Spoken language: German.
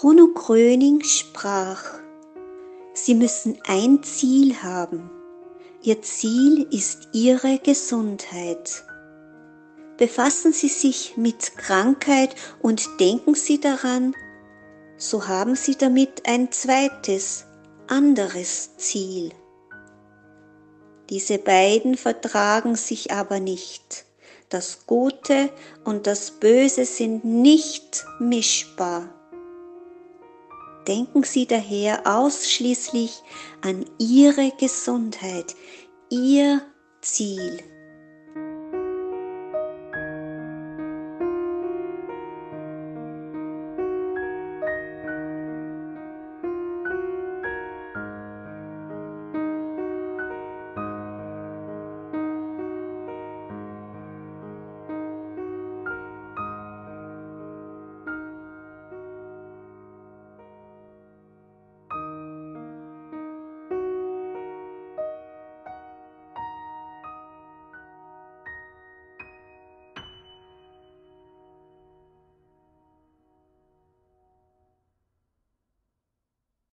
Bruno Gröning sprach, Sie müssen ein Ziel haben. Ihr Ziel ist Ihre Gesundheit. Befassen Sie sich mit Krankheit und denken Sie daran, so haben Sie damit ein zweites, anderes Ziel. Diese beiden vertragen sich aber nicht. Das Gute und das Böse sind nicht mischbar. Denken Sie daher ausschließlich an Ihre Gesundheit, Ihr Ziel.